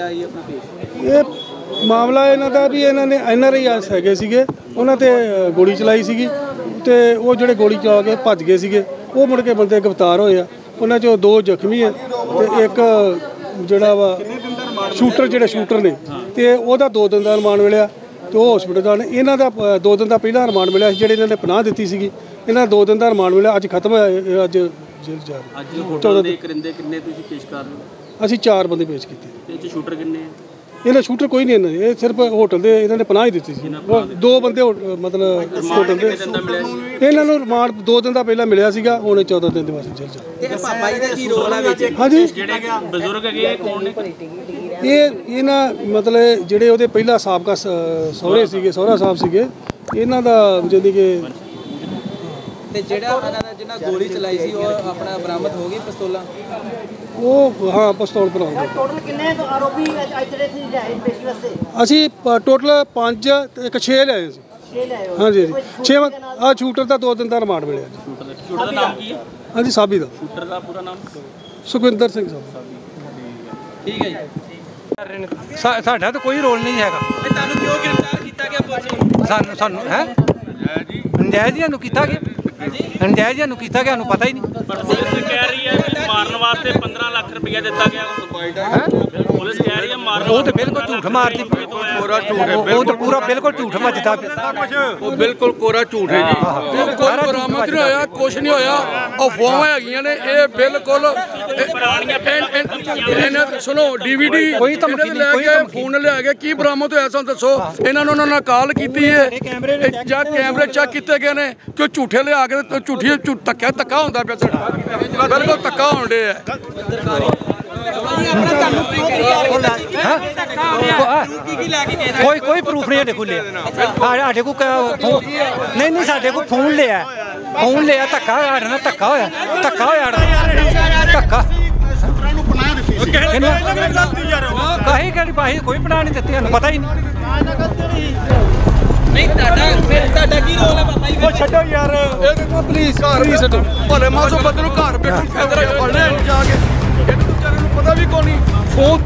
ਇਹ ਮਾਮਲਾ ਇਹਨਾਂ ਦਾ ਵੀ ਇਹਨਾਂ ਨੇ ਐਨਆਰਆਈ ਆਸ ਹੈਗੇ ਸੀਗੇ ਉਹਨਾਂ ਤੇ ਗੋਲੀ ਚਲਾਈ ਸੀਗੀ ਤੇ ਉਹ ਜਿਹੜੇ ਗੋਲੀ ਚਲਾ ਕੇ ਭੱਜ ਗਏ ਸੀਗੇ ਉਹ ਮੁੜ ਕੇ ਬੰਦੇ ਗ੍ਰਿਫਤਾਰ ਹੋਏ ਆ। ਉਹਨਾਂ ਚੋਂ ਦੋ ਜ਼ਖਮੀ ਆ ਤੇ ਇੱਕ ਜਿਹੜਾ ਵਾ ਸ਼ੂਟਰ ਜਿਹੜੇ ਸ਼ੂਟਰ ਨੇ ਤੇ ਉਹਦਾ ਦੋ ਦਿਨ ਦਾ ਰਿਮਾਂਡ ਮਿਲਿਆ ਤੇ ਉਹ ਹਸਪੀਟਲ ਦਾ ਇਹਨਾਂ ਦਾ ਦੋ ਦਿਨ ਦਾ ਪਹਿਲਾਂ ਰਿਮਾਂਡ ਮਿਲਿਆ ਸੀ ਜਿਹੜੇ ਇਹਨਾਂ ਨੇ ਪਨਾਹ ਦਿੱਤੀ ਸੀਗੀ। ਇਹਨਾਂ ਦਾ ਦੋ ਦਿਨ ਦਾ ਰਿਮਾਂਡ ਮਿਲਿਆ ਅੱਜ ਖਤਮ ਹੋਇਆ ਅੱਜ ਜੇਲ੍ਹ ਜਾ ਰਹੇ। ਅੱਜ ਹੋਟਲ ਦੇ ਕਰਿੰਦੇ ਕਿੰਨੇ ਤੁਸੀਂ ਪੇਸ਼ ਕਰ ਰਹੇ ਹੋ? ਅਸੀਂ ਚਾਰ ਬੰਦੇ ਪੇਸ਼ ਕੀਤੇ। 'ਚ ਸ਼ੂਟਰ ਕਿੰਨੇ ਆ? ਇਹਨਾਂ ਸ਼ੂਟਰ ਕੋਈ ਨਹੀਂ ਇਹਨਾਂ ਦੇ। ਇਹ ਸਿਰਫ ਹੋਟਲ ਦੇ ਇਹਨਾਂ ਨੇ ਪਨਾਹ ਹੀ ਦਿੱਤੀ ਸੀ। ਦੋ ਬੰਦੇ ਮਤਲਬ ਹੋਟਲ ਦੇ। ਇਹਨਾਂ ਨੂੰ ਰਿਮਾਂਡ ਦੋ ਦਿਨ ਦਾ ਪਹਿਲਾਂ ਮਿਲਿਆ ਸੀਗਾ ਹੁਣ ਇਹ 14 ਦਿਨ ਦੇ ਵਾਸਤੇ ਜੇਲ੍ਹ ਜਾ ਇਹ ਪਾਪਾ ਜੀ ਦਾ ਕੀ ਰੋਲ ਆ ਵਿੱਚ? ਹਾਂਜੀ। ਜਿਹੜੇ ਬਜ਼ੁਰਗ ਹੈਗੇ ਇਹ ਕੌਣ ਨੇ? ਇਹ ਇਹਨਾਂ ਮਤਲਬ ਜਿਹੜੇ ਉਹਦੇ ਪਹਿਲਾ ਸਾਬਕਾ ਸ- ਸਹੁਰੇ ਸੀਗੇ ਸਹੁਰਾ ਸਾਹਿਬ ਸੀਗੇ ਇਹਨਾਂ ਦਾ ਜਾਨੀ ਕਿ ਤੇ ਜਿਹੜਾ ਉਹਨਾਂ ਦਾ ਜਿਹਨਾਂ ਗੋਲੀ ਚਲਾਈ ਸੀ ਉਹ ਆਪਣਾ ਬਰਾਮਦ ਹੋ ਗਈ ਪਿਸਤੌਲਾਂ? ਉਹ ਹਾਂ ਪਿਸਤੌਲ ਭਰਾਉਂਦੇ ਟੋਟਲ ਕਿੰਨੇ ਆਰੋਪੀ ਅੱਜ ਜਿਹੜੇ ਸੀ ਲਿਆਏ ਪੇਸ਼ੀ ਵਾਸਤੇ? ਅਸੀਂ ਟੋਟਲ 5 ਤੇ ਇੱਕ 6 ਲਿਆਏ ਸੀ। 6 ਲਿਆਏ ਹੋ ਹਾਂਜੀ ਜੀ 6 ਆ ਸ਼ੂਟਰ ਦਾ ਦੋ ਦਿਨ ਦਾ ਰਿਮਾਂਡ ਮਿਲਿਆ ਜੀ। ਸ਼ੂਟਰ ਦਾ ਸ਼ੂਟਰ ਦਾ ਨਾਮ ਕੀ ਹੈ ਹਾਂਜੀ ਸਾਬੀ ਦਾ। ਸ਼ੂਟਰ ਦਾ ਪੂਰਾ ਨਾਮ? ਸੁਖਵਿੰਦਰ ਸਿੰਘ ਸਾਹਿਬ ਠੀਕ ਹੈ ਜੀ। ਸਾਡਾ ਤਾਂ ਕੋਈ ਰੋਲ ਨਹੀਂ ਹੈਗਾ। ਇਹ ਤੁਹਾਨੂੰ ਕਿਉਂ ਗ੍ਰਿਫਤਾਰ ਕੀਤਾ ਗਿਆ ਪੁਲਿਸ ਸਾਨੂੰ ਸਾਨੂੰ ਹੈ? ਨਜਾਇਜ਼ ਨੂੰ ਕੀਤਾ ਗਿਆ। ਨਜਾਇਜ਼ ਨੂੰ ਕੀਤਾ ਗਿਆ ਨੂੰ ਪਤਾ ਹੀ ਨਹੀਂ। ਪਰ ਪੁਲਿਸ ਕਹਿ ਰਹੀ ਹੈ ਕਿ ਮਾਰਨ ਵਾਸਤੇ 15 ਲੱਖ ਰੁਪਇਆ ਦਿੱਤਾ ਗਿਆ। ਪੁਲਿਸ ਕਹਿ ਰਹੀ ਹੈ ਮਾਰਨ ਉਹ ਤੇ ਬਿਲਕੁਲ ਝੂਠ ਮਾਰਦੀ। ਪਈ। ਕੋਰਾ ਝੂਠ ਹੈ ਉਹ ਉਹ ਤਾਂ ਪੂਰਾ ਬਿਲਕੁਲ ਝੂਠ ਮੱਜਦਾ ਪਿਆ ਉਹ ਬਿਲਕੁਲ ਕੋਰਾ ਝੂਠ ਹੈ ਜੀ। ਸਾਰਾ ਕੋਈ ਬਰਾਮਦ ਨਹੀਂ ਹੋਇਆ ਕੁਛ ਨਹੀਂ ਹੋਇਆ। ਅਫਵਾਹਾਂ ਹੈਗੀਆਂ ਨੇ ਇਹ ਬਿਲਕੁਲ ਇਹ- ਇਹ- ਇਹਨਾਂ ਸੁਣੋ ਡੀਵੀਡੀ ਕੋਈ ਧਮਕੀ ਨਹੀਂ, ਕੋਈ ਧਮਕੀ ਫੋਨ ਲਿਆ ਕੇ ਕੀ ਬਰਾਮਦ ਹੋਇਆ ਸਾਨੂੰ ਦੱਸੋ। ਇਹਨਾਂ ਨੂੰ ਉਹਨਾਂ ਨਾਲ ਕਾਲ ਕੀਤੀ ਹੈ। ਇਹ ਜਾਂ ਕੈਮਰੇ ਚੈੱਕ ਕੀਤੇ ਗਏ ਨੇ ਕਿ ਉਹ ਝੂਠੇ ਲਿਆ ਕੇ ਤੇ ਝੂਠੀ ਝੂ- ਧੱਕਾ ਧੱਕਾ ਹੁੰਦਾ ਪਿਆ ਸਾਡਾ ਬਿਲਕੁਲ ਧੱਕਾ ਹੋਣ ਡਿਆ ਕੋਈ ਕੋਈ ਪ੍ਰੂਫ ਨਹੀਂ ਸਾਡੇ ਕੋਲ ਲਿਆ। ਆ- ਸਾਡੇ ਕੋਲ ਕ- ਫੋਨ- ਨਹੀਂ ਨਹੀਂ ਸਾਡੇ ਕੋਲ ਫੋਨ ਲਿਆ। ਫੋਨ ਲਿਆ ਧੱਕਾ ਸਾਡੇ ਨਾਲ ਧੱਕਾ ਹੋਇਆ। ਧੱਕਾ ਹੋਇਆ। ਧੱਕਾ। ਕਹੀ ਕਿਹੜੀ ਪਾਹੀ ਕੋਈ ਪੜਾ ਨਹੀਂ ਦਿੱਤੀ ਸਾਨੂੰ ਪਤਾ ਹੀ ਨਹੀਂ। ਨਹੀਂ ਤੁਹਾਡਾ ਫਿਰ ਤੁਹਾਡਾ ਕੀ ਰੋਲ ਹੈ ਪਾਪਾ ਜੀ ਵਿੱਚ? ਛੱਡੋ ਯਾਰ। ਇਹ ਦੇਖੋ ਪੁਲਿਸ ਘਰ ਵੀ ਛੱਡੋ। ਭਲੇ ਮਾਸੋ ਬੰਦੇ ਨੂੰ ਘਰ ਬੈਠੇ ਫੜਨੇ ਜਾ ਕੇ। ਵੀ ਕੋਈ ਨਹੀਂ। ਫੋਨ